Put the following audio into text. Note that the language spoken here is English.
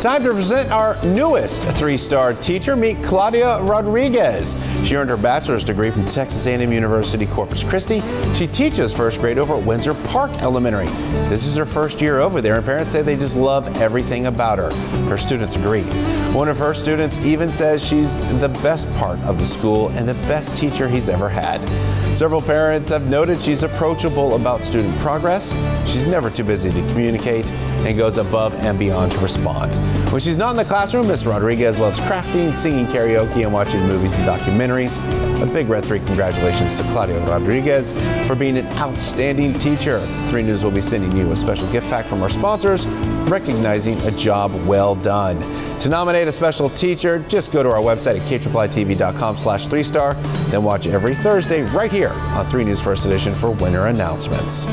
Time to present our newest three-star teacher. Meet Claudia Rodriguez. She earned her bachelor's degree from Texas A&M University Corpus Christi. She teaches first grade over at Windsor Park Elementary. This is her first year over there, and parents say they just love everything about her. Her students agree. One of her students even says she's the best part of the school and the best teacher he's ever had. Several parents have noted she's approachable about student progress. She's never too busy to communicate and goes above and beyond to respond. When she's not in the classroom, Miss Rodriguez loves crafting, singing karaoke, and watching movies and documentaries. A big Red 3 congratulations to Claudia Rodriguez for being an outstanding teacher. 3 News will be sending you a special gift pack from our sponsors, recognizing a job well done. To nominate a special teacher, just go to our website at kiiitv.com slash 3star, then watch every Thursday right here on 3 News First Edition for winner announcements.